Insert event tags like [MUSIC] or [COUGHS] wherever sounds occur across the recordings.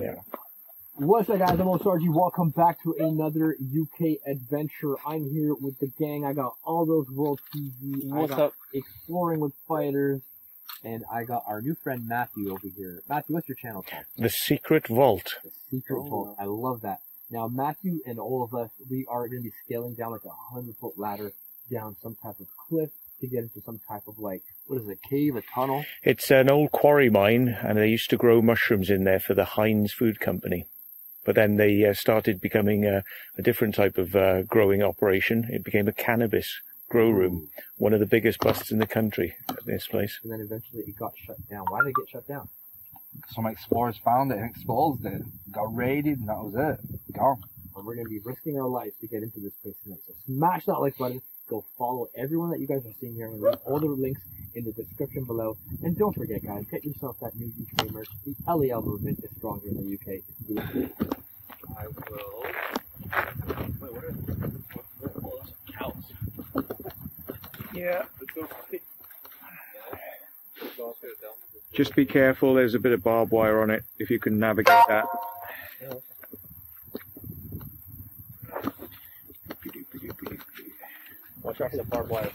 Yeah. What's up, guys? I'm Mo Sargi. Welcome back to another UK adventure. I'm here with the gang. I got Aldos World TV. What's I got up? Exploring with Fighters. And I got our new friend Matthew over here. Matthew, what's your channel called? The Secret Vault. The Secret Oh. Vault. I love that. Now, Matthew and all of us, we are going to be scaling down like a hundred foot ladder down some type of cliff to get into some type of like, what is it, a cave, a tunnel? It's an old quarry mine, and they used to grow mushrooms in there for the Heinz Food Company. But then they uh, started becoming a, a different type of uh, growing operation. It became a cannabis grow room, one of the biggest busts in the country at this place. And then eventually it got shut down. Why did it get shut down? Some explorers found it and exposed it. Got raided and that was it. Gone. and we're going to be risking our lives to get into this place tonight. So smash that like button. Go follow everyone that you guys are seeing here. I'm going to leave all the links in the description below. And don't forget, guys, get yourself that new UK merch. The LEL movement is stronger in the UK. We look forward to it. I will. Wait, what are what, what, what, cows? Yeah. Let's go. Let's go upstairs down. Just be careful. There's a bit of barbed wire on it. If you can navigate that. Watch out for the barbed wire.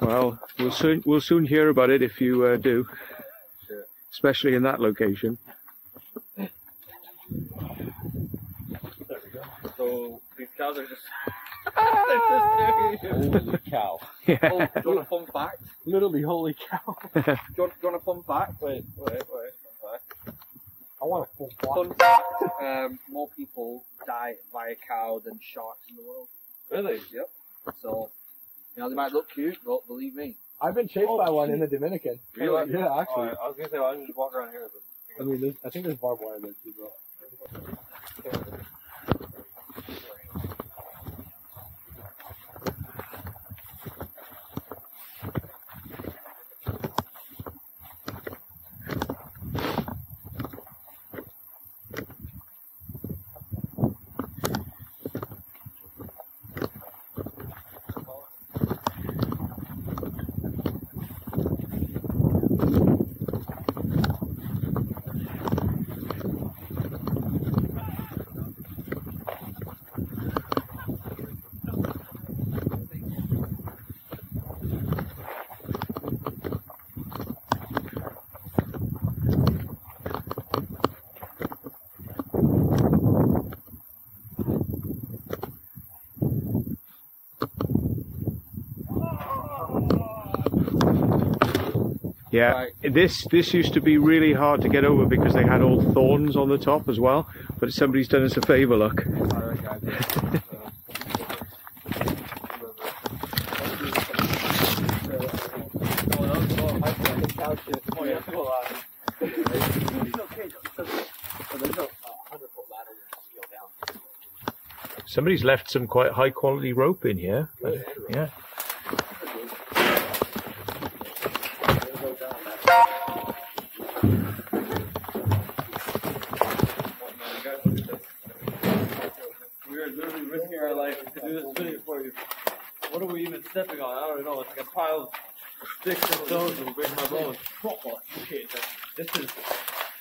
Well, we'll soon we'll soon hear about it if you uh, do, especially in that location. There we go. So these cows are just. They're just Holy cow. Yeah. oh, do you want a [LAUGHS] fun fact? Literally, holy cow. [LAUGHS] Do you want, do you want a fun fact? Wait, wait, wait. Fun fact. I want a full block. Fun fact. Um, more people die by a cow than sharks in the world. Really? Yep. So, you know, they might look cute, but believe me. I've been chased Oh, by one shit. in the Dominican. Really? Yeah, actually. I was gonna say, why don't you just walk around here? But... I mean, I think there's barbed wire there too, bro. Yeah, Right. this this used to be really hard to get over because they had all thorns on the top as well. But somebody's done us a favour, look. Alright, guys. Yeah, go [LAUGHS] live. Somebody's left some quite high quality rope in here. Yeah. my bones? Proper this is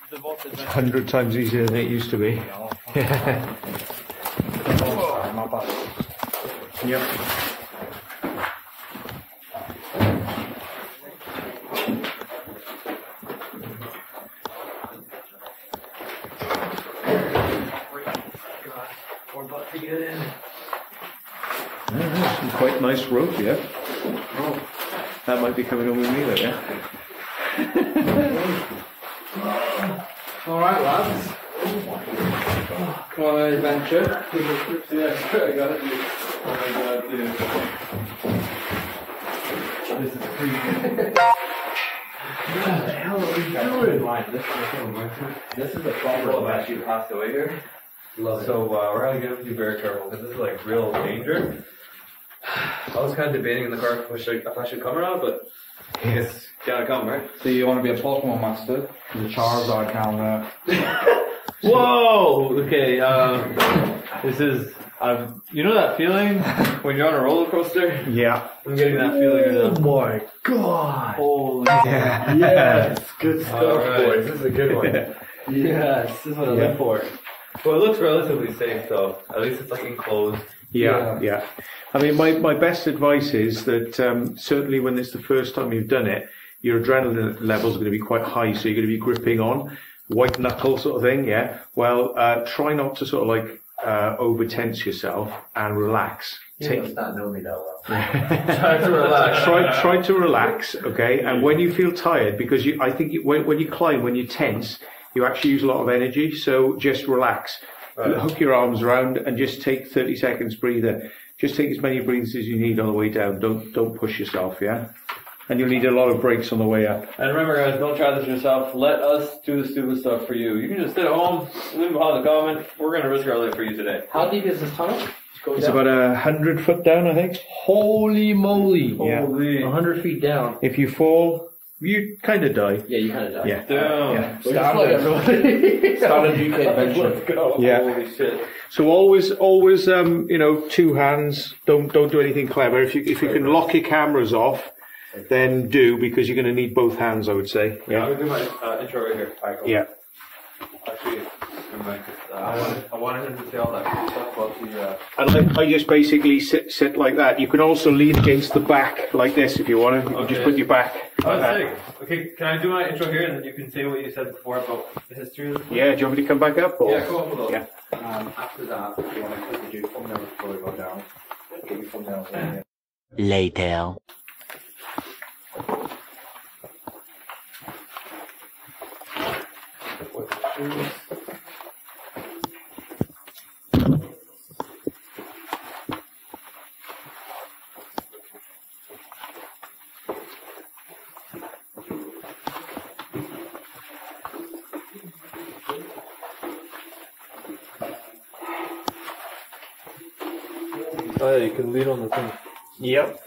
the a hundred times easier than it used to be. Yeah. [LAUGHS] Yep. Coming on with me, though, yeah. Alright, lads. Come on, adventure. yeah, I got it. Oh my god, dude. This is creepy. What the hell are we doing? This, this is the problem of actually passed away here. Love so uh, we're gonna get to be very careful because this is like real danger. [SIGHS] I was kind of debating in the car if I should, if I should come or not, but I guess gotta come, right? So you want to be a Pokemon master? The Charizard down there. [LAUGHS] Whoa! Okay, um, this is, um, you know that feeling when you're on a roller coaster? Yeah. I'm getting that feeling right now. my god! Holy [LAUGHS] Yes, good stuff, Alright. boys. This is a good one. Yes, this is what I Yeah. live for. Well, it looks relatively safe though. At least it's like enclosed. Yeah, yeah. I mean, my, my best advice is that um, certainly when it's the first time you've done it, your adrenaline levels are going to be quite high, so you're going to be gripping on white knuckle sort of thing. Yeah. Well, uh, try not to sort of like uh, over tense yourself and relax. Take, not know me that well. [LAUGHS] Try to relax. try try to relax, okay? And when you feel tired, because you, I think you, when when you climb, when you tense, you actually use a lot of energy. So just relax, Uh, hook your arms around, and just take thirty seconds breather. Just take as many breaths as you need on the way down. Don't don't push yourself, yeah. And you'll need a lot of breaks on the way up. And remember, guys, don't try this yourself. Let us do the stupid stuff for you. You can just sit at home, leave behind the comment. We're gonna risk our life for you today. How deep is this tunnel? Go It's down. about a hundred foot down, I think. Holy moly! Yeah. Holy. 100 feet down. If you fall, you kind of die. Yeah, you kind of die. Yeah. Damn. Yeah. We're just like everybody. [LAUGHS] Standard UK adventure. Let's. Yeah. Holy shit. So always, always, um, you know, two hands. Don't don't do anything clever. If you if you can lock your cameras off, then do because you're going to need both hands. I would say. Yeah. I'm gonna do my uh, intro right here. Alright, go. Yeah. Actually, never mind, 'cause, uh, I wanted, I wanted him to say all that stuff about the. Uh, And I, I just basically sit sit like that. You can also lean against the back like this if you want to. You can just put your back. Oh, like that. sick. Okay, can I do my intro here and then you can say what you said before about the history of this? Yeah. Do you want me to come back up? Or? Yeah, go on, hold on. Yeah. Um, after that, if you want to quickly do thumbnail before we go down, get your thumbnails in here. Later. Oh yeah, you can lead on the thing. Yep.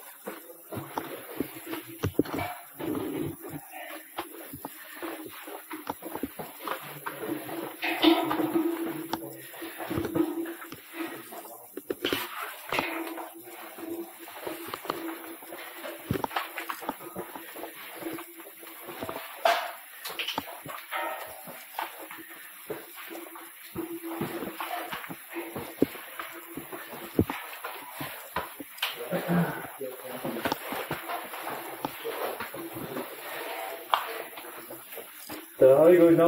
So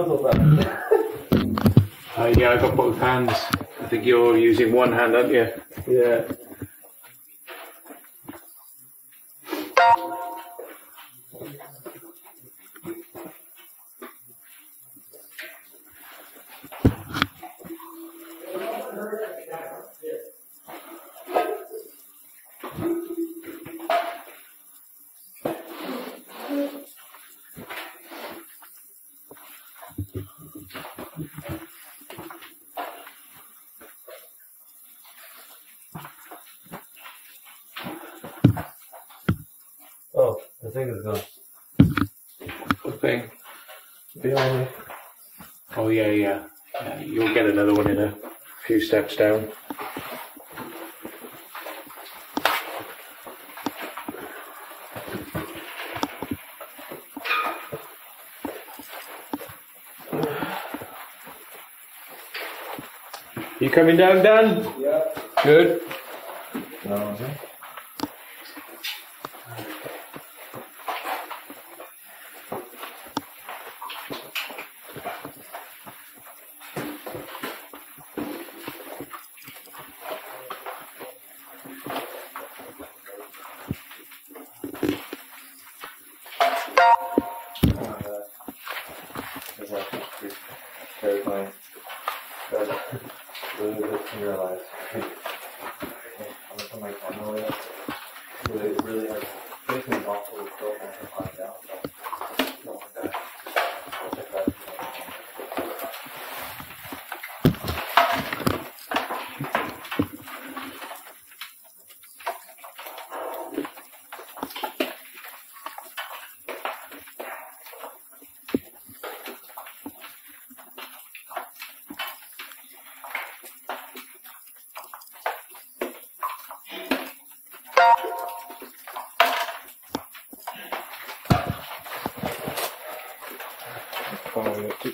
how are you going down so fast? Uh, yeah, I've got both hands. I think you're using one hand, aren't you? Yeah. Oh, the thing is gone. Good thing. Behind me. Oh yeah, yeah. yeah. You'll get another one in a few steps down. You coming down, Dan? Yeah. Good. No, Terrifying. But really good to realize. I'm my camera with Really, really like, makes me awful to go back and find out. So, don't want that. I'll check that.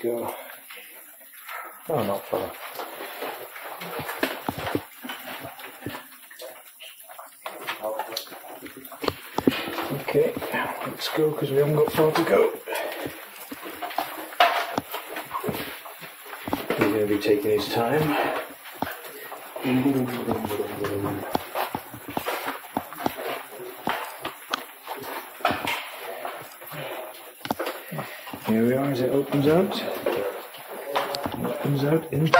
Go. Oh, not far. Okay, let's go because we haven't got far to go. He's going to be taking his time. Here we are as it opens out. Opens out into.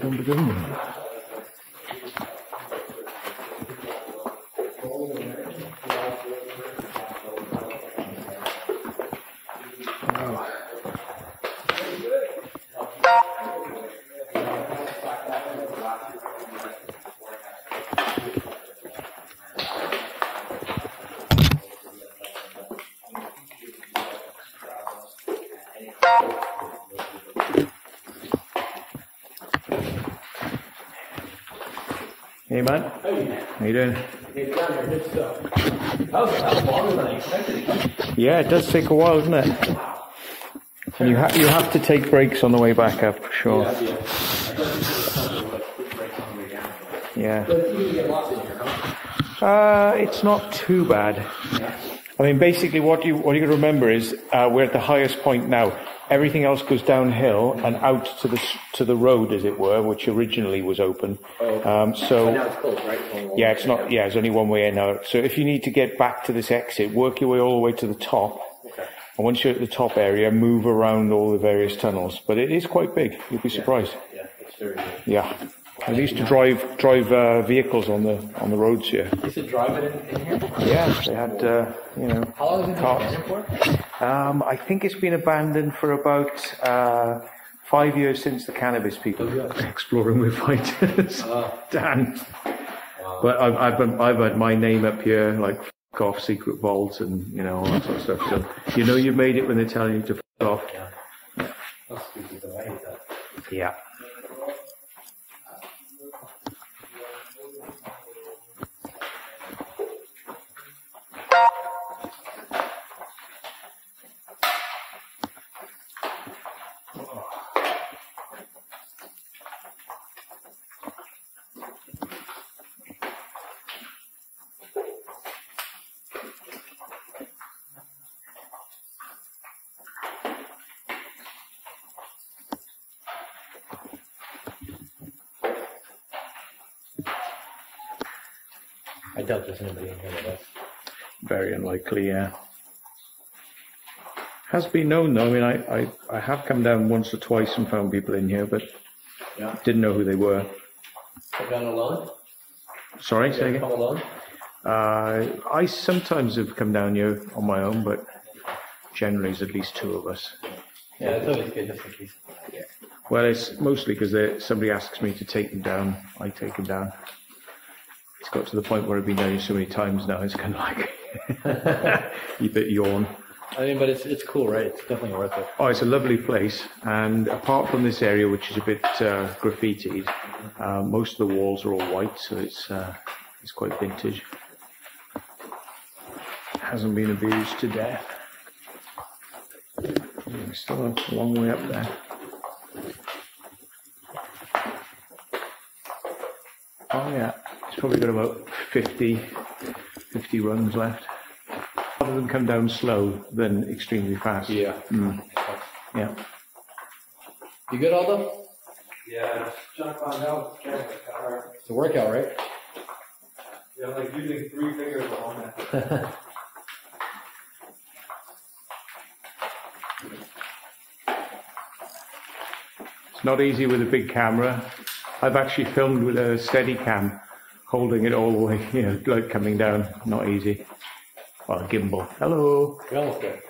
Wow. Hey man. How you doing? That was, that was longer than I expected. Yeah, it does take a while, doesn't it? And you, ha- you have to take breaks on the way back up, for sure. Yeah, yeah. I thought you were like quick breaks on the way down. Yeah. But it's easy to get lost in here, huh? Uh, it's not too bad. I mean, basically, what you what you to remember is uh, we're at the highest point now. Everything else goes downhill and out to the to the road, as it were, which originally was open. Um, But so now it's closed, right? Only one yeah, way. it's not. Yeah, it's only one way in now. So if you need to get back to this exit, work your way all the way to the top. And once you're at the top area, move around all the various tunnels. But it is quite big. You'll be surprised. Yeah, it's very good. Yeah. I used to drive drive uh, vehicles on the on the roads here. You said drive it in, in here? Yeah, they had uh, you know. How long has it been abandoned for? Um, I think it's been abandoned for about uh, five years since the cannabis people exploring with fighters. [LAUGHS] Dan. But I've, I've, been, I've had my name up here, like f- off secret vaults and you know all that sort of stuff. So you know you've made it when they're telling you to f- off. That's stupid though, that. Yeah. Doubt there's anybody in here with us. Very unlikely, yeah. Has been known though. I mean, I, I, I have come down once or twice and found people in here, but Yeah. didn't know who they were. Come down alone? Sorry, say again. Come alone? Uh, I sometimes have come down here on my own, but generally it's at least two of us. Yeah, it's always good just in case. Well, it's mostly because somebody asks me to take them down. I take them down. It's got to the point where I've been down here so many times now. It's kind of like [LAUGHS] you bit yawn. I mean, but it's it's cool, right? It's definitely worth it. Oh, it's a lovely place, and apart from this area, which is a bit uh, graffitied, uh, most of the walls are all white, so it's uh, it's quite vintage. Hasn't been abused to death. We're still a long way up there. Oh yeah, it's probably got about 50, 50 runs left. Rather than come down slow than extremely fast. Yeah. Mm. Yeah. You good, Aldo? Yeah, just trying to find out. what's wrong with the car. It's a workout, right? Yeah, I'm like using three fingers on it. [LAUGHS] It's not easy with a big camera. I've actually filmed with a steady cam, holding it all the way, [LAUGHS] you know, like coming down. Not easy. Well, gimbal. Hello. You're almost good.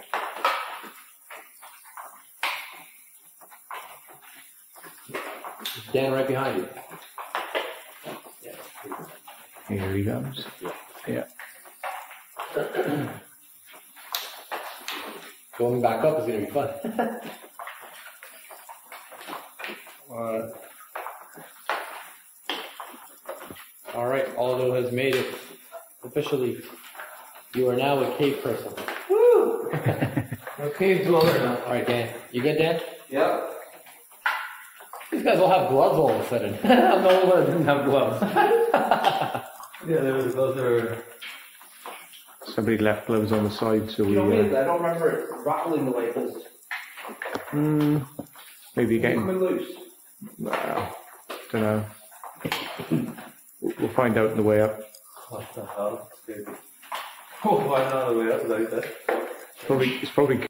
Dan right behind you. Here he comes. Yeah. [CLEARS THROAT] Going back up is gonna be fun. [LAUGHS] Uh, All right, Aldo has made it officially You are now a cave person. Woo! [LAUGHS] no cave dweller now. All right, Dan. You good, Dan? Yep. These guys all have gloves all of a sudden. I'm the only one that didn't have gloves. [LAUGHS] Yeah, those, those are. Somebody left gloves on the side, so we. You know, Uh, me, I don't remember it rattling the way it does. mm, maybe getting. Coming loose. Well, don't know. We'll we'll find out on the way up. What the hell? Oh, why not the way up like that? It's probably it's probably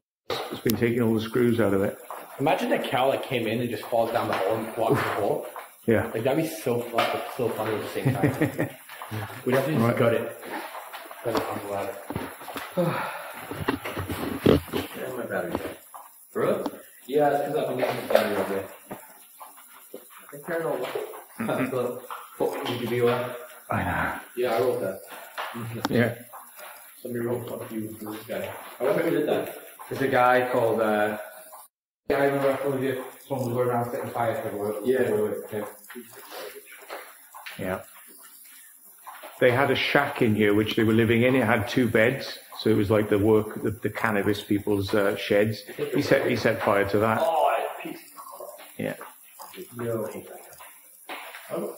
it's been taking all the screws out of it. Imagine a cow that came in and just falls down the hole and walks the hole. Yeah. Like that'd be so fun, but so funny at the same time. [LAUGHS] We'd have to just Right. gut it. Gut it on the ladder. Yeah, my battery's dead. For real? Yeah, it's because I've been getting the battery all day. I think I know. The fuck you you a. I know. Yeah, I wrote that. Yeah. Somebody wrote fuck you for this guy. I wonder who did that. There's a guy called, uh, yeah, I remember I told you, someone was going around setting fire to the world. Yeah. Yeah. They had a shack in here which they were living in. It had two beds, so it was like the work, the, the cannabis people's uh, sheds. He set he set fire to that. Oh, piece. Yeah. Yo. I'm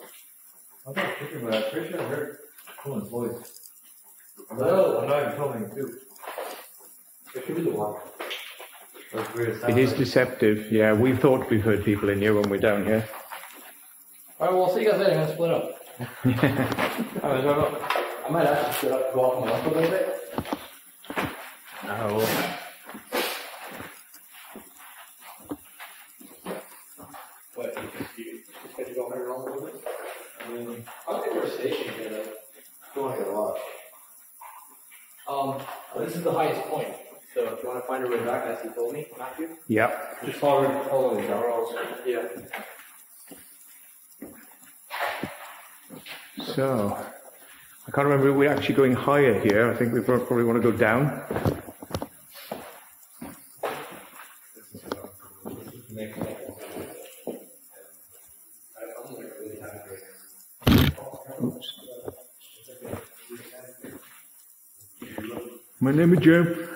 I'm not thinking about. I'm pretty sure I heard Cohen's voice. Hello. I'm not even filming too. It should be the one. That's weird. It is deceptive. Yeah, we thought we've heard people in here when we're down here. All right, well, I'll see you guys later. I'm gonna split up. [LAUGHS] I don't. I might actually split up, go off my left a little bit. No. What? You, you, you, you go on your own a little bit? I mean, I don't think we're stationed here. Like, don't want to get lost. Um, well, this is the highest point. So if you want to find your way back, as you told me, Matthew. Yep. Just follow, follow the arrows. Yeah. So, I can't remember. We're actually going higher here. I think we prob- probably want to go down. Oops. Name is Jim.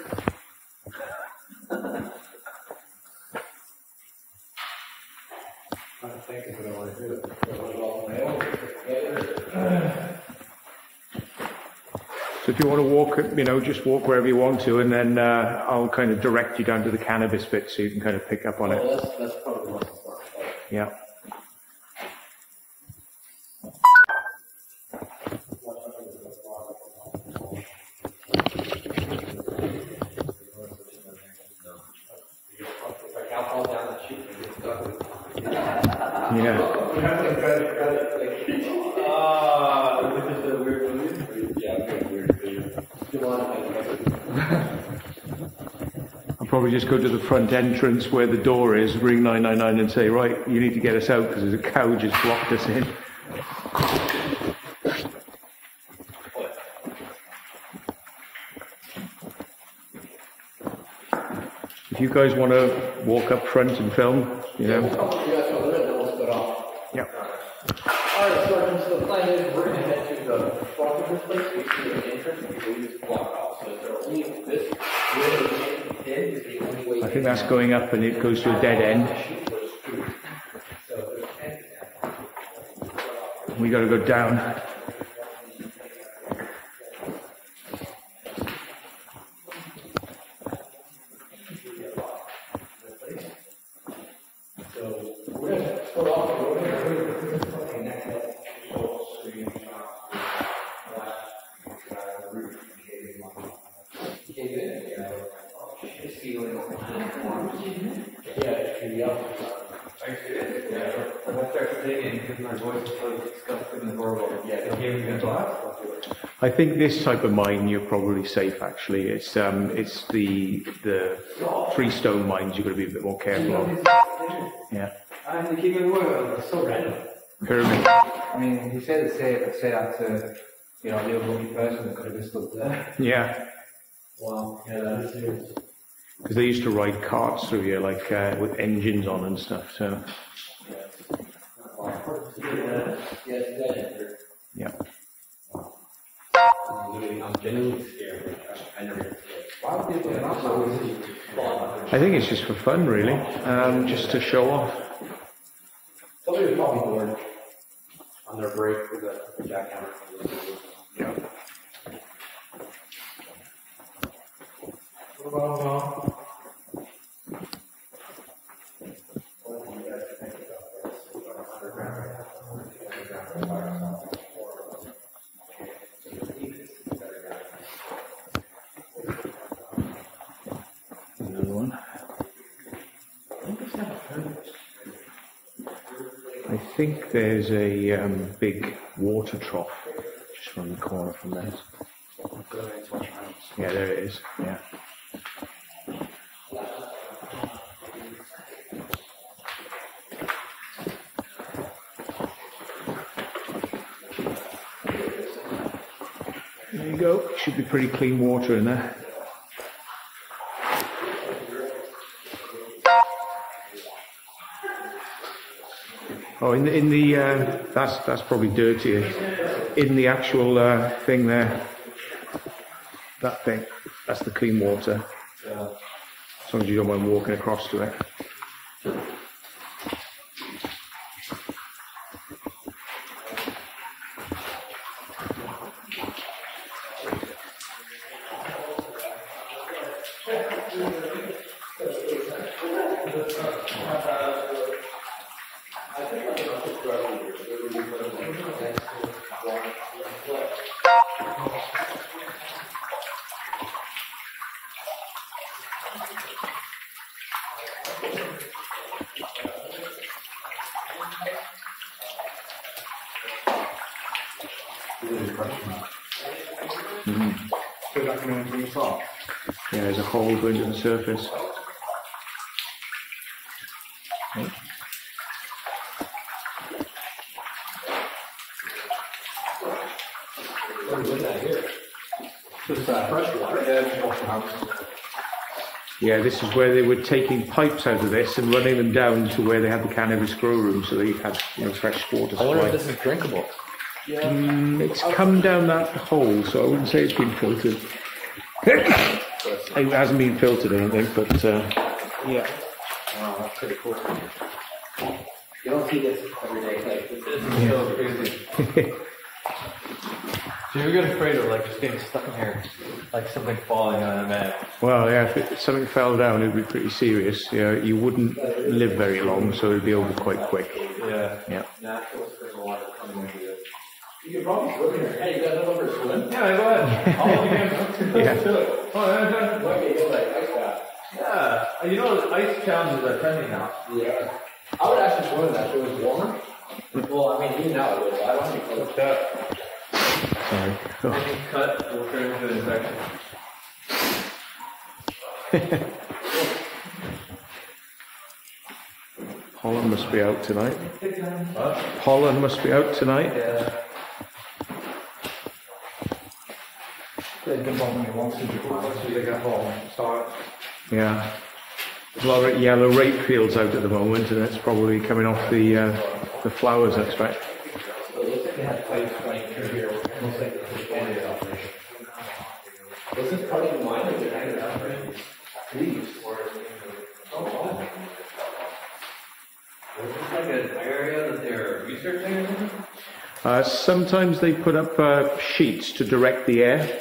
So if you want to walk, you know, just walk wherever you want to, and then uh, I'll kind of direct you down to the cannabis bit so you can kind of pick up on it. Well, that's, that's probably the most important part. Yeah. Just go to the front entrance where the door is, ring 999 and say, right, you need to get us out because there's a cow just blocked us in. If you guys want to walk up front and film, you know. You guys go a little bit, we'll split off. Yeah. Alright, so, so the plan is we're gonna head to the front of this place, we see an entrance, and we believe it's blocked off, so it's only this, where the end is the only way. I think that's going up and it goes to a dead end. We got to go down. And I started singing because my voice is so disgusting and horrible. Yeah, it gave me a blast. I think this type of mine you're probably safe. Actually, it's um, it's the the freestone mines you've got to be a bit more careful of. Yeah, And the king of the world so random. pyramid. I mean, he said it, say, say that to, you know, a little lucky person that could have just stood there. Yeah, Wow, yeah, that is serious. because they used to ride carts through here, like uh, with engines on and stuff. So Yes, that is. I'm genuinely scared. I think it's just for fun, really, um, just to show off. Somebody was probably bored on their break with a with a jackhammer. Yeah. Another one. I think there's a um, big water trough just around the corner from there. Yeah, there it is. Yeah. There you go. Should be pretty clean water in there. Oh, in the, in the uh, that's that's probably dirtier. In the actual uh, thing there, that thing, that's the clean water. As long as you don't mind walking across to it. Yeah, there's a hole going to the surface. Just uh, fresh water. Yeah, this is where they were taking pipes out of this and running them down to where they had the cannabis grow room, so they had you know fresh water I wonder if this is drinkable. Mm, it's come down that hole, so I wouldn't say it's been filtered. [COUGHS] it hasn't been filtered, I don't think, but uh, yeah. Wow, that's pretty cool. You don't see this every day. Like, this This is so crazy. So you get afraid of like just getting stuck in here, like something falling on a man. Well, yeah, if, it, something fell down, it would be pretty serious. Yeah, you wouldn't live very long, so it'd be over quite quick. Yeah. Yeah. natural spring of water coming into this. You could probably swim here. Hey, you got enough to swim? Yeah, go ahead. All you can. Yeah. Do it. Oh, yeah, yeah. Might be able to ice bath. Yeah. You know, ice challenges are trending now. Yeah. I would actually swim in that if it was warmer. Well, I mean, even now it would. but I don't think it would. Sorry. Oh, Any cut will turn into an infection. [LAUGHS] pollen must be out tonight. What? Pollen must be out tonight. Yeah. Yeah. There's a lot of yellow rape fields out at the moment, and it's probably coming off the uh, the flowers, I expect it looks like they had pipes running through here. Almost like this is one operation. Was this part of the mine or did I get out there? Trees. Oh, wow. Is this like an area that they're researching or something? Uh, sometimes they put up uh, sheets to direct the air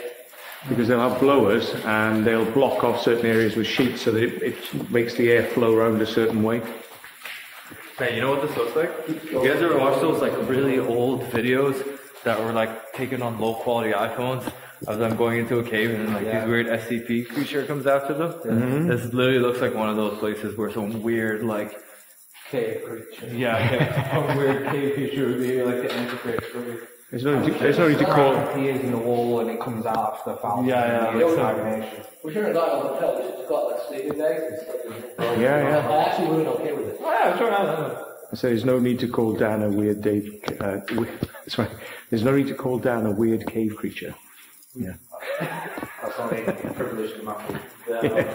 because they'll have blowers and they'll block off certain areas with sheets so that it, it makes the air flow around a certain way. Man, you know what this looks like? You guys ever watch those like really old videos that were like taken on low quality iPhones of them going into a cave and like Yeah. these weird SCP creature comes after them? This literally looks like one of those places where some weird like Cave creature. yeah, [LAUGHS] some weird cave creature would be like the infiltrate. There's no, need to- there's no need to call. appears in the wall and it comes out the foul. Yeah, yeah. The stagnation. We should have got a hotel. We should have got like sleeping bags and stuff. Yeah, yeah. I actually would have been okay with it. Yeah, sure. I So there's no need to call Dan a weird Dave. Uh, we, [LAUGHS] sorry, there's no need to call Dan a weird cave creature. Yeah. That's only a privilege to muffle. Yeah.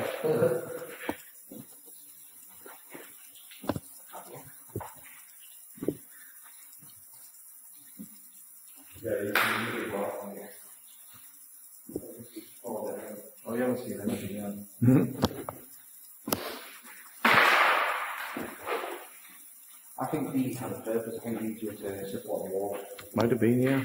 Oh, you haven't seen anything yet. I think these had a purpose. I think these uh, were to support the war. Might have been, yeah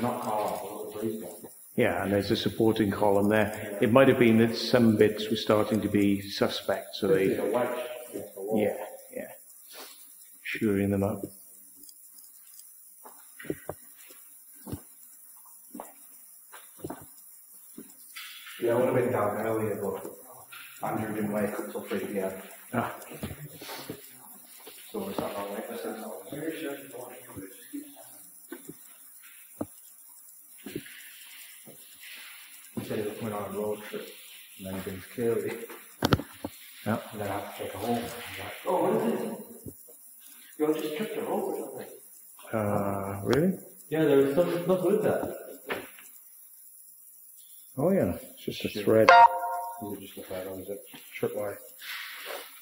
they're not carved, they're raised ones. Yeah, and there's a supporting column there. It might have been that some bits were starting to be suspect, so They a wedge against the wall. yeah, yeah, shoring them up. Yeah, I would have been down earlier, but Andrew didn't wake up till three p.m. Ah, So is that all right? He coming on a road trip, and then he goes clearly. Yeah. And then I had to take a home. I was like, oh, what is it? You just tripped a rope or something? uh, really? Yeah, there was some stuff with that. Oh yeah, it's just a thread. It just a thread or is it tripwire?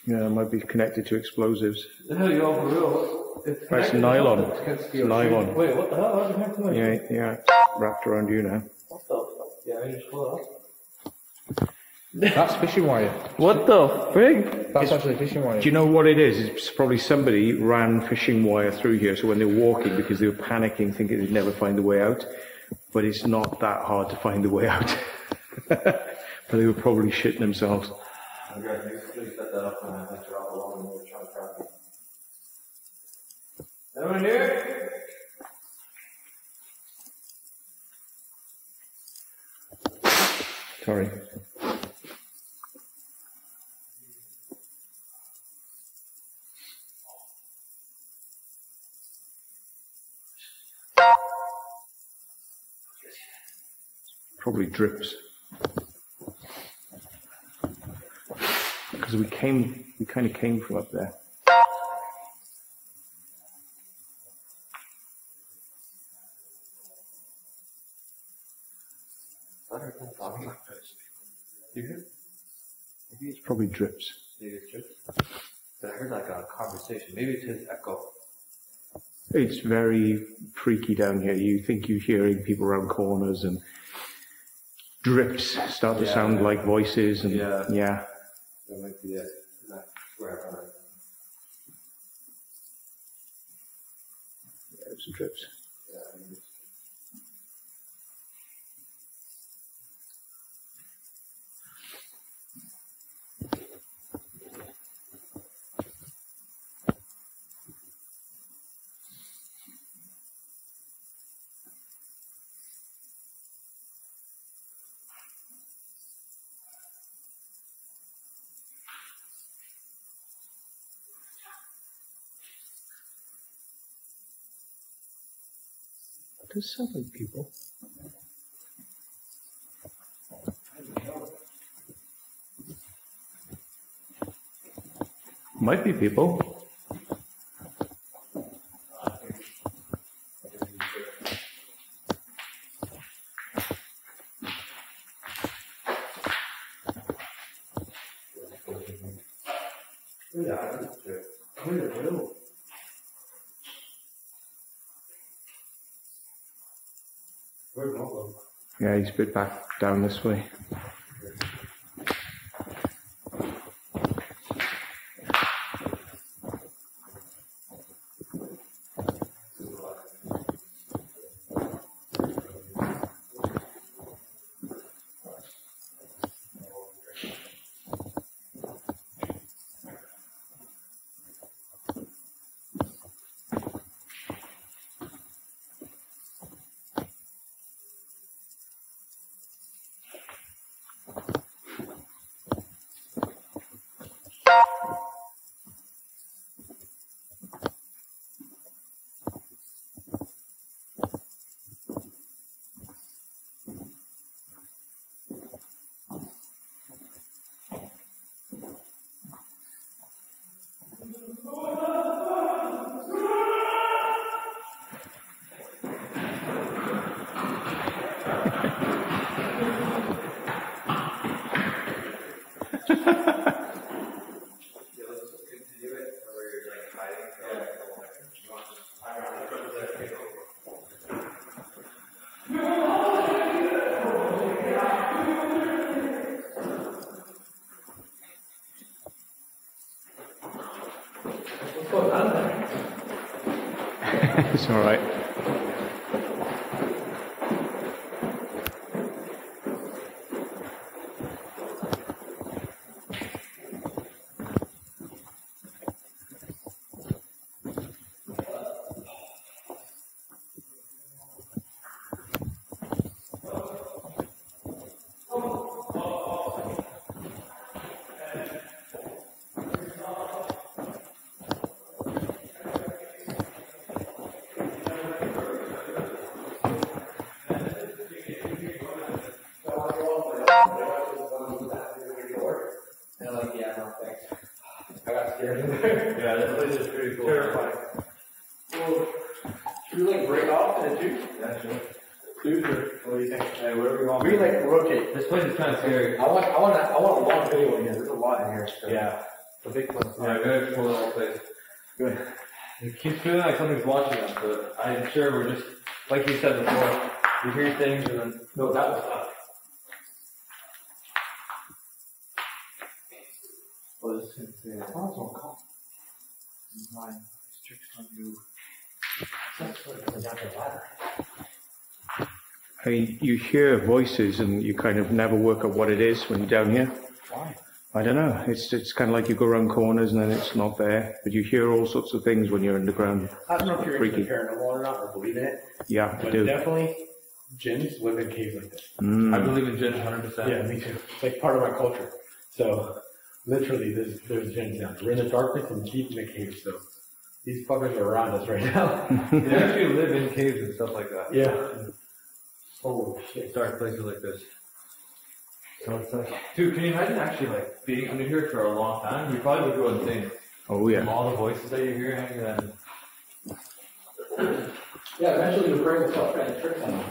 Yeah, it might be connected to explosives. The hell you all for real? It's, It's nylon. It's nylon. Wait, what the hell? How's it connected to Yeah, yeah, wrapped around you now. What the? Yeah, I just pull it up. That's fishing wire. What the frig? That's actually fishing wire. Do you know what it is? It's probably somebody ran fishing wire through here, so when they were walking, because they were panicking, thinking they'd never find the way out, but it's not that hard to find the way out. [LAUGHS] but they were probably shitting themselves. Anyone here? Sorry. Probably drips. Because we came, we kind of came from up there. It's probably drips. I heard like a conversation. Maybe it's his echo. It's very freaky down here. You think you're hearing people around corners and drips start to Yeah. sound like voices and Yeah. yeah. That might be it. Where Yeah, some drips. There's seven people. Might be people. Bit back down this way. Place is kind of scary. I want, I want, a, I want a long video in here. There's a lot in here. So. Yeah. a big one. Yeah, good cool little place. Good. It keeps feeling like something's watching us, but I'm sure we're just, like you said before, we hear things and then, No, that was tough. well, this is gonna say, Oh, it's on call. mine, strict on you. That's what coming down the ladder. I mean, you hear voices and you kind of never work out what it is when you're down here. Why? I don't know. It's it's kind of like you go around corners and then it's not there, but you hear all sorts of things when you're underground. I don't know if you're Freaky. into paranormal or not, or believe in it, Yeah, I but do. definitely jinns live in caves like this. I Mm. believe in Jinn 100%. Yeah, me too. It's like part of my culture. So literally, there's there's gyms now. We're in the darkness and deep in the caves. So these fuckers are around us right now. [LAUGHS] They actually live in caves and stuff like that. yeah. Holy shit. Dark places like this. So it's like, dude, can you imagine actually like being under here for a long time? You probably would go insane. Oh From yeah. all the voices that you're hearing and Yeah, eventually the brain will start playing tricks on you.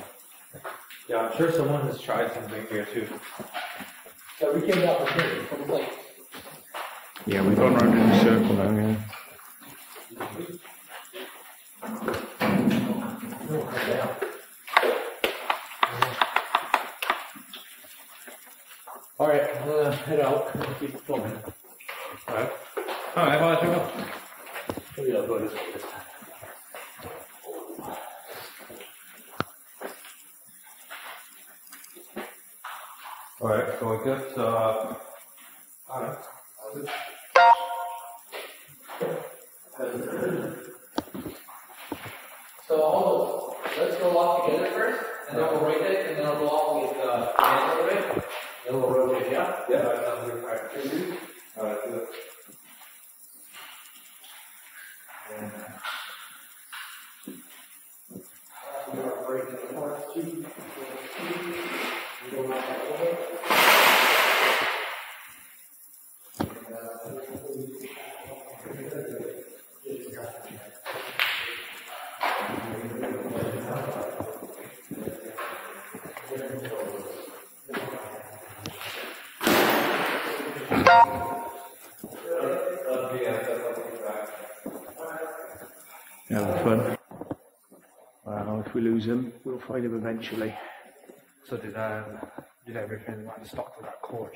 yeah, I'm sure someone has tried something here too. Yeah, we came down from here. It was like Yeah, we've gone round in a circle now. Yeah. All right, I'm gonna head out and keep filming. Alright. Alright, well, I should go. Maybe I'll go this way this time. Alright, so I guess, uh, Alright. So I'll, let's go off together first, and then we'll rotate, and then I'll go off with uh, hands over it. Then we'll rotate, yeah? Yeah. That sounds good. Alright, can you? alright, do it. We are breaking the parts two. We go back that way. Yeah, that's fun. Well, if we lose him, we'll find him eventually. So did um did everything like stop with that cord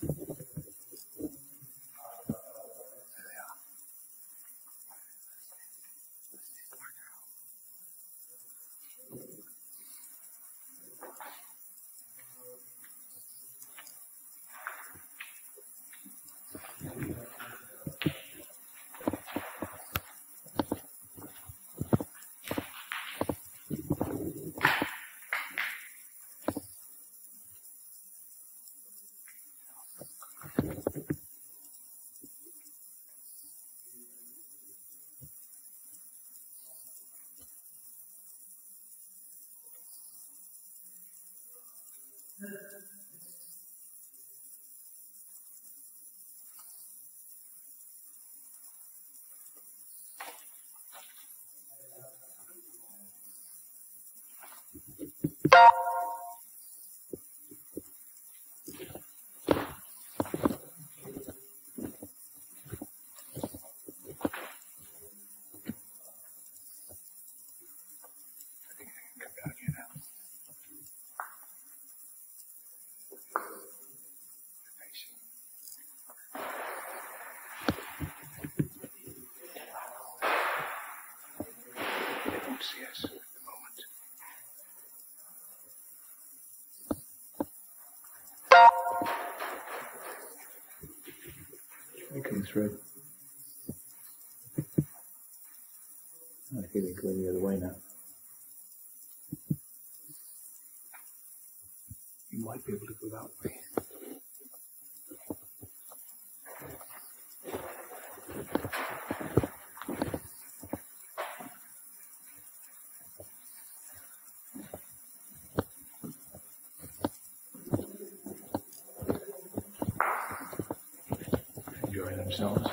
shit? They Looking through. I think we're going the other way now. You might be able to go that way. Enjoying themselves.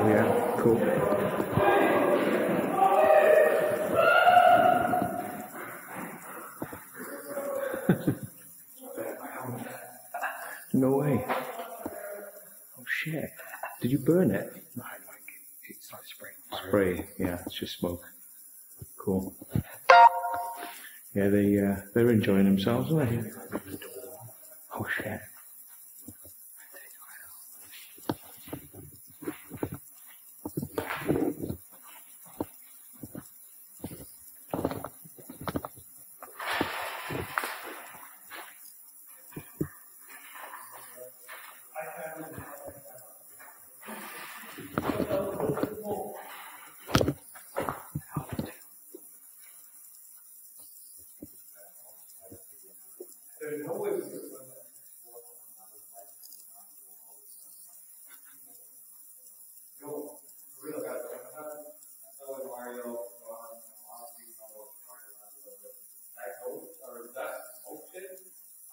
Oh yeah, cool. no way. Oh shit. Did you burn it? No, like it's like Spray, yeah, it's just smoke. Cool. Yeah, they uh, they're enjoying themselves, aren't they? Oh shit.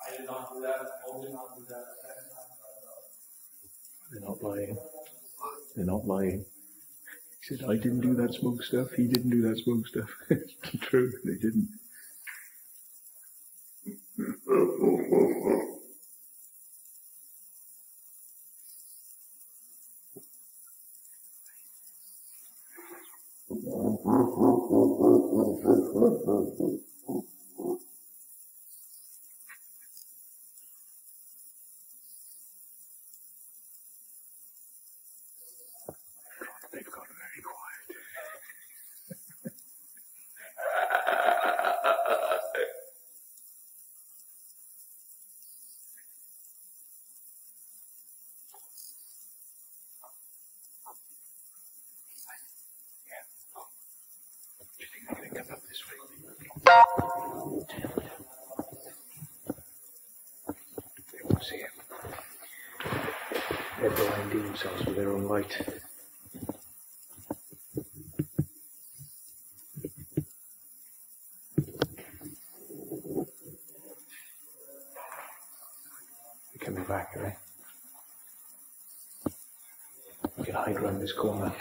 I did not do that. Paul did not do that. They're not lying. They're not lying. He said, I didn't do that smoke stuff. He didn't do that smoke stuff. [LAUGHS] it's true. They didn't. Themselves with their own light. They're coming back, they? We can hide around this corner.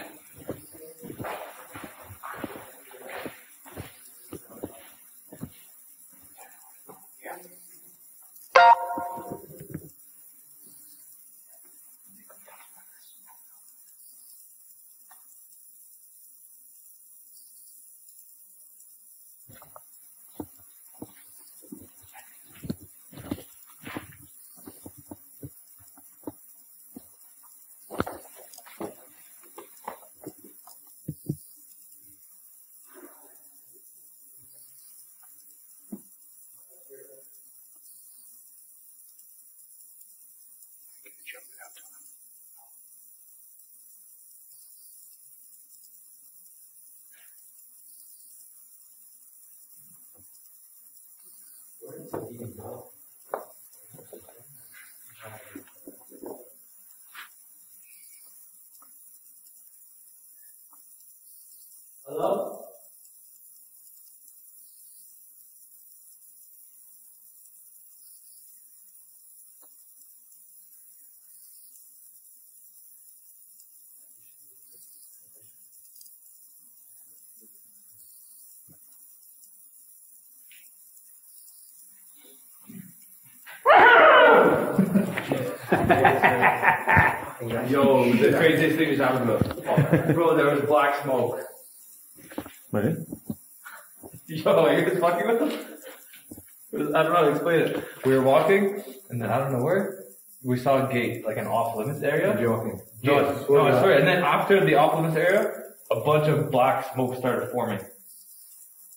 Hello? [LAUGHS] Yo, the craziest thing is happened. Bro, there was black smoke. Really? Yo, you just fucking with them? Was- I don't know how to explain it. We were walking, and then out of nowhere, we saw a gate, like an off limits area. You're joking. No, I- no, I swear. And then after the off limits area, a bunch of black smoke started forming.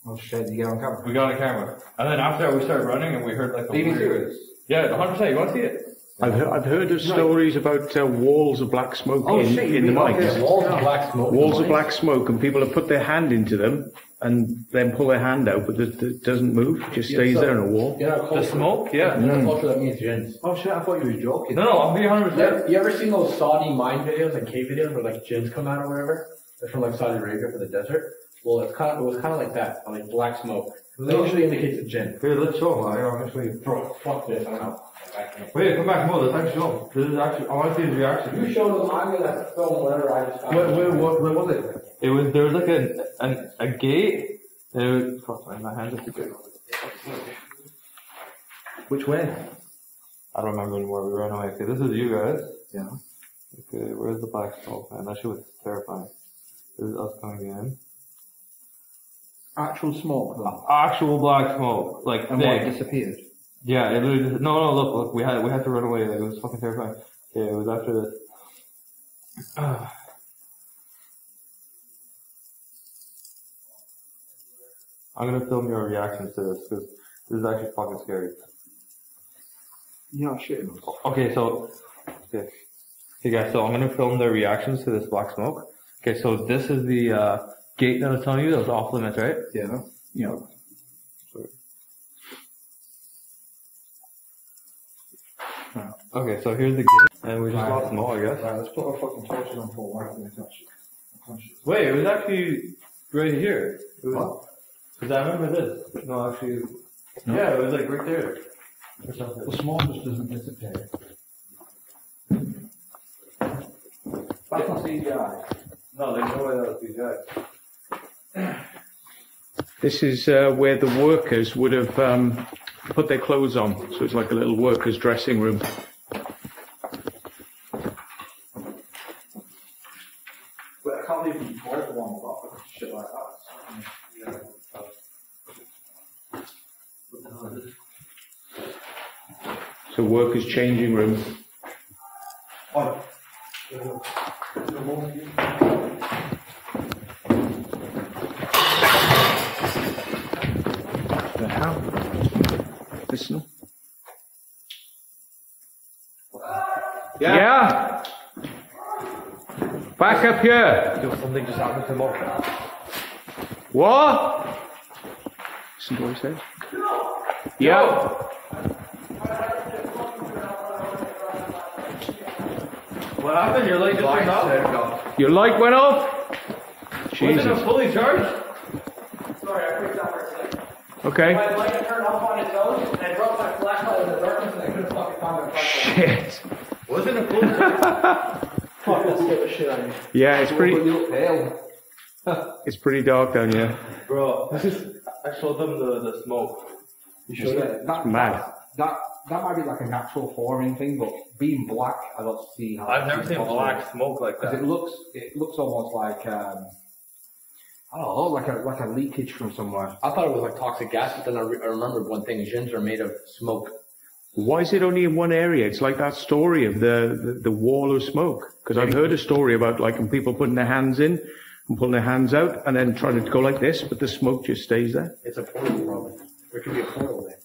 Oh shit, you get on camera. We got a camera. And then after that, we started running, and we heard like a you weird-? Yeah, 100%. You want to see it? I've heard, I've heard of stories about uh, walls of black smoke Oh in, shit, you in the mean like mines. walls of black smoke. Walls of black smoke, and people have put their hand into them and then pull their hand out, but it, it doesn't move, just stays so- there in a wall. You know, The smoke? Yeah. you know, culture that means jinns. Oh shit, I thought you were joking. No, no, I'm being 100%. You, you ever seen those Saudi mine videos and cave videos where like jinns come out or whatever? They're from like Saudi Arabia for the desert. Well, it's kind of, it was kind of like that, like black smoke. It usually indicates a jinn. Here, let's show them. I'm actually. Bro, fuck this, I don't know. Wait, come back, Mo. Let's actually show oh, him. This is actually. I want to see his reaction. You show them, I'm gonna film whatever I just found. Wait, wait, what, what was it? It was there was like a an, a gate. And it was, fuck, man, my hands are too big. Which way? I don't remember anymore. We ran away. Okay, this is you guys. Yeah. Okay, where's the black smoke, man? That shit was terrifying. This is us coming in. Actual smoke. Actual black smoke, like And what thick. disappeared? Yeah, it literally just, no, no, look, look, we had we had to run away. Like it was fucking terrifying. Okay, it was after this. [SIGHS] I'm gonna film your reactions to this because this is actually fucking scary. You're not shitting us. Okay, so okay, okay, guys. So I'm gonna film their reactions to this black smoke. Okay, so this is the uh, gate that I was telling you that was off limits, right? Yeah. Yeah. Okay, so here's the gate, and we just lost them all, I guess. Alright, let's put our fucking torches on for a while and touch it. Wait, it was actually right here. It was, What? Cause I remember this. No, actually, yeah, it was like right there. Or something. The smoke just doesn't disappear. Back on CGI. No, there's no way that was guys. This is uh, where the workers would have um, put their clothes on, so it's like a little workers' dressing room. But I can't leave the toilet one without shit like that. So workers' changing room. Oh. The hell? Listen. Yeah. Back up here. Yo, something just happened to Mo. What? Listen to what he says. Yeah. What happened? Your light just turned off? Your light went off? Wasn't Jesus. it fully charged? Sorry, I freaked out for a second. Okay. My light turned off on its own, and I dropped my flashlight in the darkness, and I couldn't fucking find my flashlight. Shit. Wasn't it fully charged? [LAUGHS] Yeah, it's pretty, You look pale. it's pretty dark down here. Bro, I showed them the, the smoke. You should that, that, Mad. That that might be like a natural forming thing, but being black, I don't see how. I've never seen possible. black smoke like Because that. it looks, it looks almost like, um, I don't know, like a like a leakage from somewhere. I thought it was like toxic gas, but then I, re- I remembered one thing: jinns are made of smoke. Why is it only in one area? It's like that story of the, the, the wall of smoke. Because I've heard a story about like people putting their hands in and pulling their hands out and then trying to go like this, but the smoke just stays there. It's a portal, probably. There could be a portal there.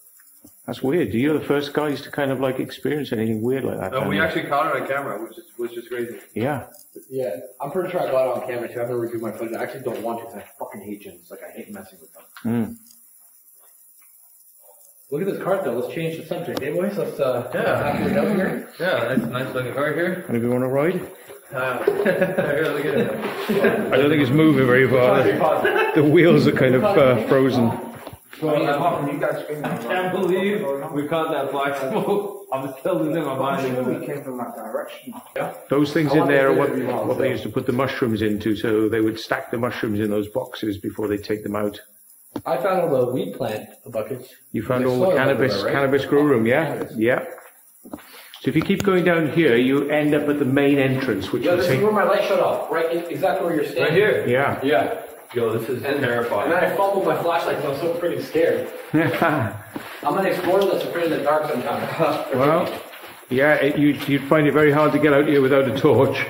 That's weird. You're the first guys to kind of like experience anything weird like that. No, we here. actually caught it on camera, which is which is crazy. Yeah. Yeah, I'm pretty sure I got it on camera too. I haven't reviewed my footage. I actually don't want to because I fucking hate jinns. Like I hate messing with them. Mm. Look at this cart though. Let's change the subject, eh, boys? Let's uh, Yeah. after we're here. Yeah, nice, nice looking car here. Anybody want to ride? Uh, here, look at it. I don't think it's moving very far. The wheels are kind of uh, frozen. apart from you guys I can't believe we caught that black smoke. I'm still losing my I'm sure mind. we came from that direction. Those things in there are what, do it wrong, what they used to put the mushrooms into, so they would stack the mushrooms in those boxes before they take them out. I found all the weed plant buckets. You found all the cannabis, everywhere, right? cannabis grow room, yeah? Cannabis. Yeah. So if you keep going down here, you end up at the main entrance, which Yeah, will this is take, where my light shut off. Right, in, exactly where you're standing. Right here. yeah. Yeah. Yo, this is And, terrifying. and then I fumbled my flashlight because I was so freaking scared. [LAUGHS] I'm an explorer that's afraid of the dark sometimes. well, yeah, it, you'd, you'd find it very hard to get out here without a torch.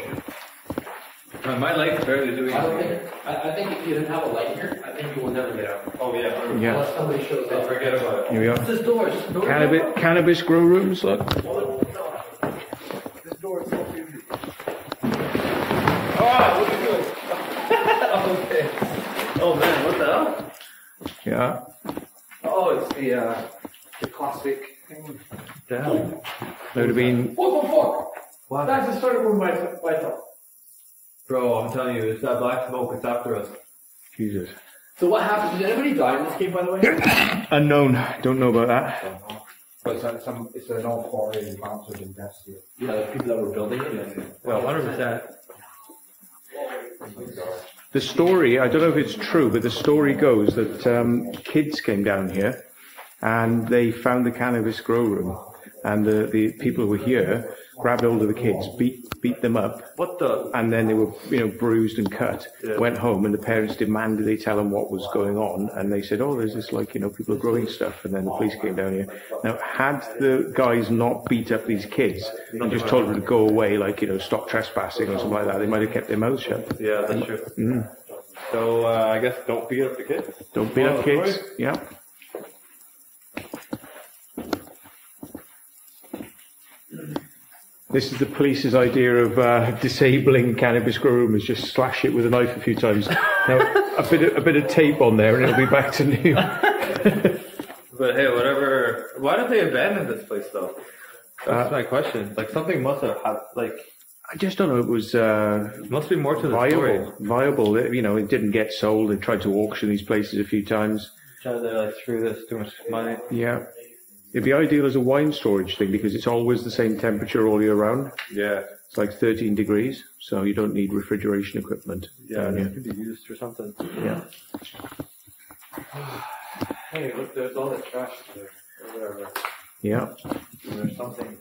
Uh, my light's barely doing I don't anything. think. I, I think if you didn't have a light here, I think you will never get out. Oh yeah, Yeah. Unless somebody shows up. forget about it. Here we are. This door is just door. Cannabis, cannabis grow rooms, look. This door is so creepy. Ah, look at you. [LAUGHS] okay. Oh man, what the hell? Yeah. Oh, it's the uh, The classic thing. damn. That would have been, What the fuck? What? That's the started room by myself. Bro, I'm telling you, it's that black smoke. It's after us. Jesus. So what happened? Did anybody die in this cave, by the way? [COUGHS] Unknown. Don't know about that. But it's, a, some, it's an old quarry in Mountford in Destia. yeah, the people that were building it. Well, 100. percent The story, I don't know if it's true, but the story goes that um, kids came down here and they found the cannabis grow room. And the, the people who were here grabbed hold of the kids, beat, beat them up, What the? and then they were, you know, bruised and cut. Yeah. Went home, and the parents demanded they tell them what was going on, and they said, "Oh, there's this like, you know, people are growing stuff." And then the police came down here. Now, had the guys not beat up these kids and just told them to go away, like, you know, stop trespassing or something like that, they might have kept their mouths shut. Yeah, that's true. Mm. So uh, I guess don't beat up the kids. Don't beat Well, up kids. right. Yeah. This is the police's idea of uh, disabling cannabis grow room just slash it with a knife a few times. Now, a bit of, a bit of tape on there and it'll be back to new. [LAUGHS] But hey, whatever. Why did they abandon this place though? That's my question. Like something must have had, like I just don't know. It was uh, must be more to the story. viable. Viable. It- You know, it didn't get sold. They tried to auction these places a few times. Try to like screw this too much money. Yeah. It'd be ideal as a wine storage thing because it's always the same temperature all year round. Yeah, It's like 13 degrees, so you don't need refrigeration equipment. yeah, down here. could be used for something. Yeah. [SIGHS] Hey, look, there's all the trash there, or whatever. Yeah. And there's something.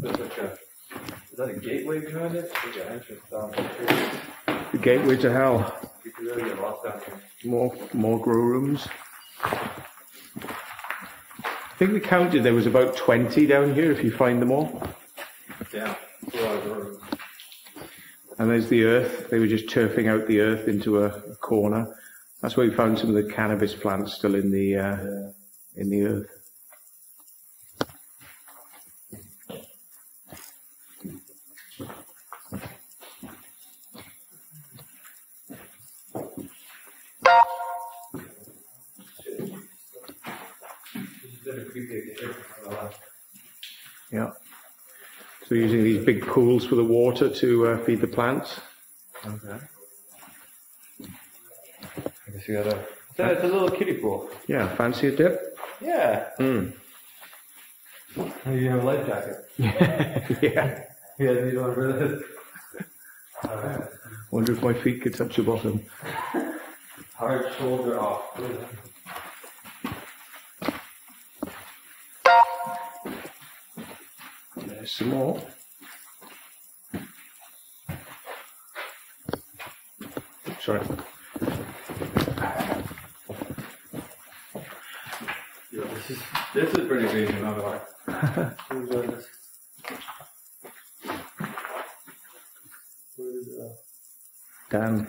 There's like a. Is that a gateway behind it? There's an entrance down there. The gateway to hell. You could really get lost down here. More, more grow rooms. I think we counted there was about 20 down here if you find them all. Yeah. It's a lot of rooms. And there's the earth. They were just turfing out the earth into a, a corner. That's where we found some of the cannabis plants still in the, uh, in the earth. Yeah. So using these big pools for the water to uh, feed the plants. Okay. I guess you. It's a, it's a little kiddie pool. Yeah, fancy a dip? Yeah. Mm. You have a life jacket. [LAUGHS] yeah. Yeah, you don't really. Alright. Wonder if my feet could touch the bottom. Hard shoulder off. Some more. Sorry. Yeah, this is this is pretty crazy. Not gonna lie. Enjoy this. Where is, uh, Dan,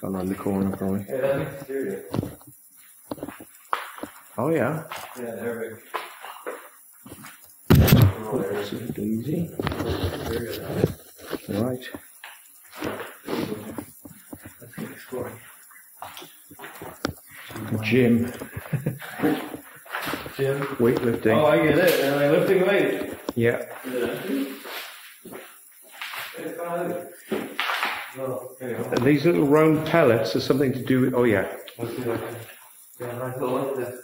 gone around the corner probably. Hey, that makes serious. Oh yeah. Yeah, they're big. That's bit easy. Right. Let's get exploring. Gym, Jim. weightlifting. Oh, I get it. And like lifting weights. Yeah. Is it empty? It's not empty. No. Okay. And these little round pellets are something to do with. Oh yeah. Let's see if I can. Yeah, little lift there.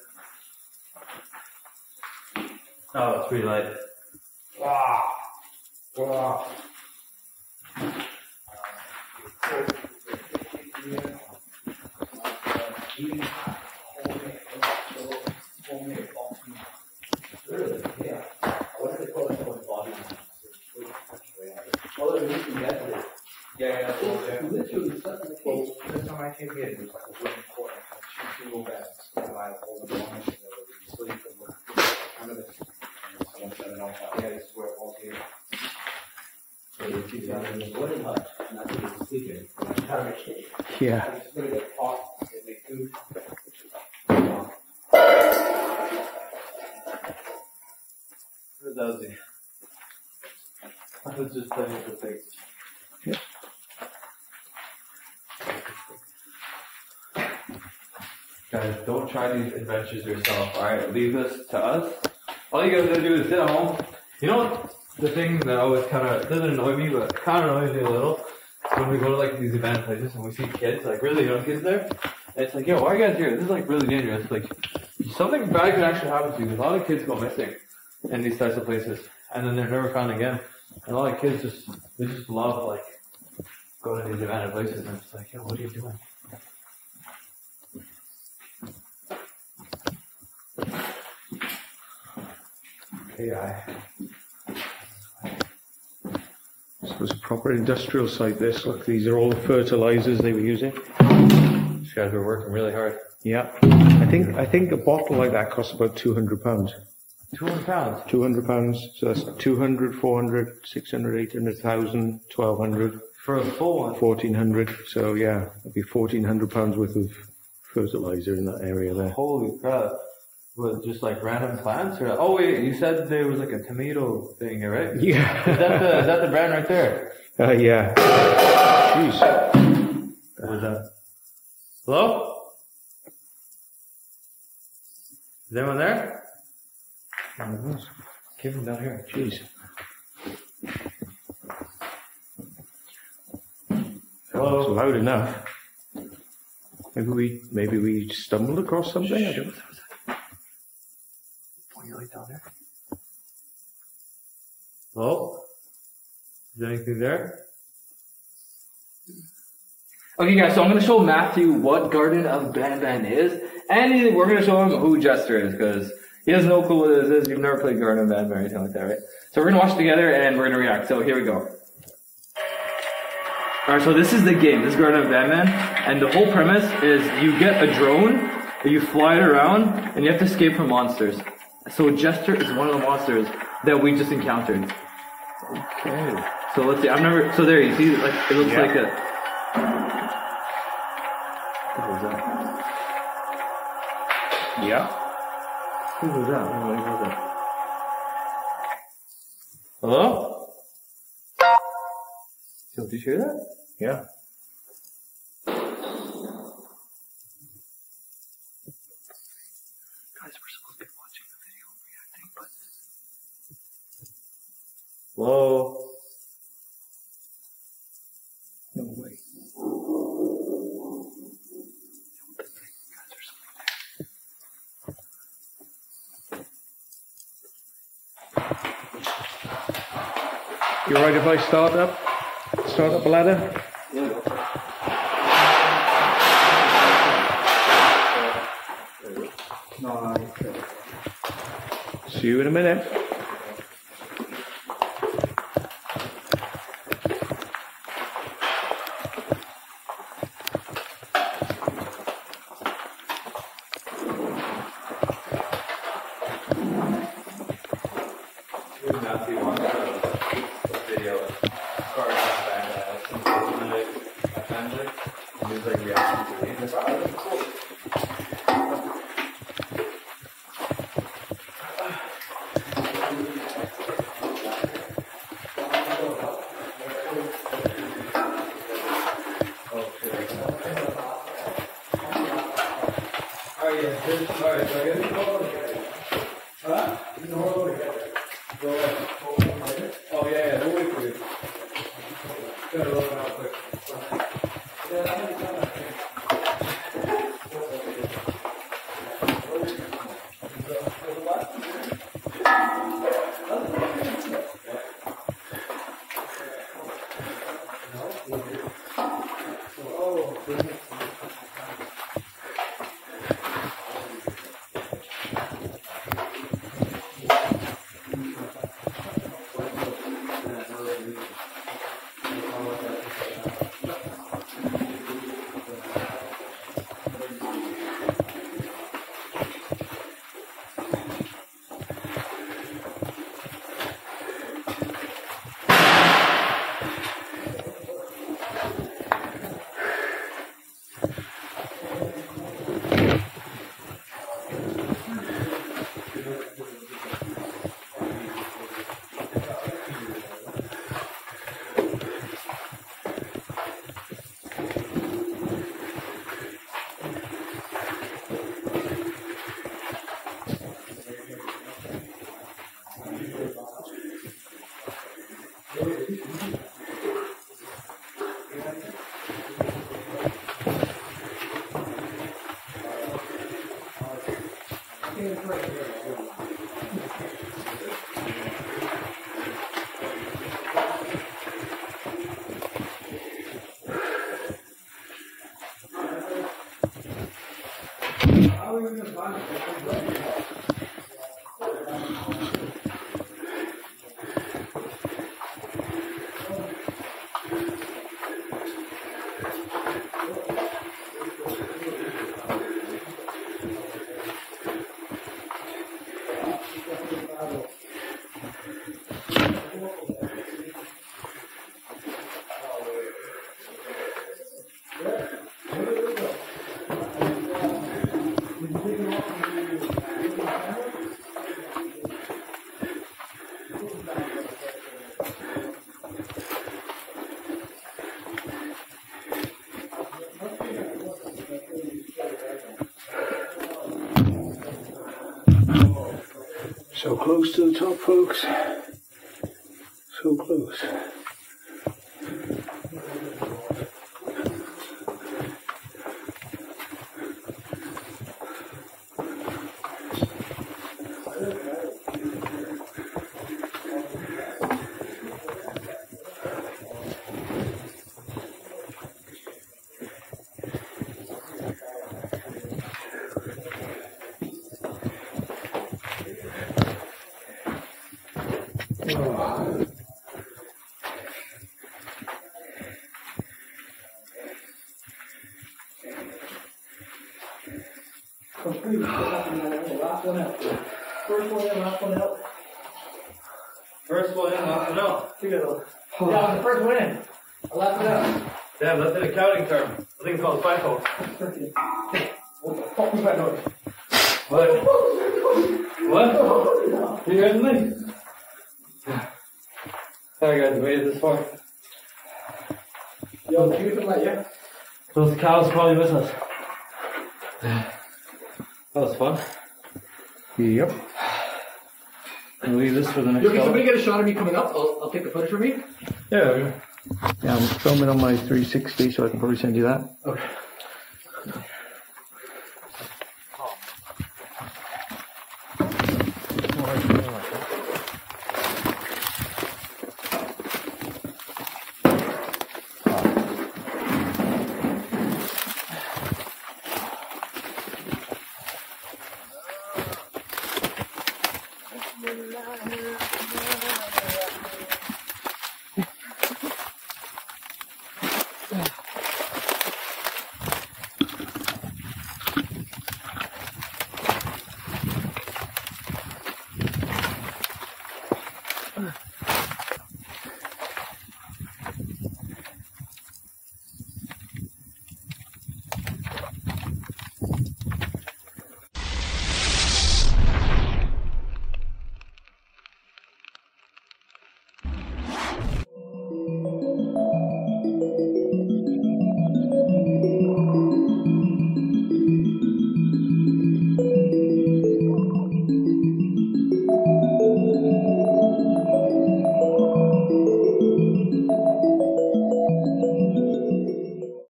Oh, it's pretty light. Wow. Yeah, yeah, literally, this time I came here, it was like a wooden court, like two single beds, and I all the belongings that were sleep and were kind of this. and Someone said it outside, yeah, this is where it was here. So they keep down in this wooden hut, and that's where they were sleeping, and I had a kid. Yeah. I just put it in a pot, they make food. What does he? I was just playing with the things. Guys, don't try these adventures yourself, alright? Leave this to us. All you guys gotta do is sit at home. You know, the thing that always kind of doesn't annoy me, but kind of annoys me a little, when we go to like these abandoned places and we see kids, like really young kids there. And it's like, yo, why are you guys here? This is like really dangerous. Like, something bad can actually happen to you. A lot of kids go missing in these types of places, and then they're never found again. And a lot of kids just they just love like going to these abandoned places, and it's like, yo, what are you doing? This was a proper industrial site. This look, these are all the fertilizers they were using. These guys were working really hard. Yeah. I think I think a bottle like that costs about two hundred pounds. Two hundred pounds. Two hundred pounds. So that's 200, 400, 600, 800, 1,000, 1,200, For a full one. 1,400. So yeah, it'd be fourteen hundred pounds worth of fertilizer in that area there. Holy crap. Was just like random plants or oh wait, you said there was like a tomato thing right? [LAUGHS] Is Yeah. that the is that the brand right there? Uh, yeah. Jeez. What was that? Hello? Is anyone there? Give him down here. Jeez. It's Hello? loud enough. Maybe we maybe we stumbled across something. I don't. Point your light down there. Hello? Is there anything there? Okay, guys, so I'm going to show Matthew what Garden of Banban is, and we're going to show him who Jester is, because he has no clue what this is. You've never played Garden of Banban or anything like that, right? So we're going to watch together, and we're going to react. So here we go. Alright, so this is the game. This is Garden of Banban, and the whole premise is you get a drone, you fly it around, and you have to escape from monsters. So Jester is one of the monsters that we just encountered. Okay. So let's see. I've never. So there you see, like it looks Yeah. like a. What was that? Yeah. Who was that? Oh, what was that? Hello? Yo, did you hear that? Yeah. Guys, we're supposed to be watching the video reacting, but Hello? No way. You alright if I start up? Start up a ladder? See you in a minute. So close to the top, folks. So close. First one in, last one out. Yeah, the first one in. I left it out. Damn, that's an accounting term. I think it's called FIFO. What the fuck was that noise? What? What? You heard me? Sorry guys, waited this far. Yo, can you some light, yeah? Those cows probably miss us. That was fun. Yep. I'll leave this for the next Yo, can show. somebody get a shot of me coming up? I'll, I'll take the footage for me. Yeah. Yeah, I'm filming on my 360, so I can probably send you that. Okay.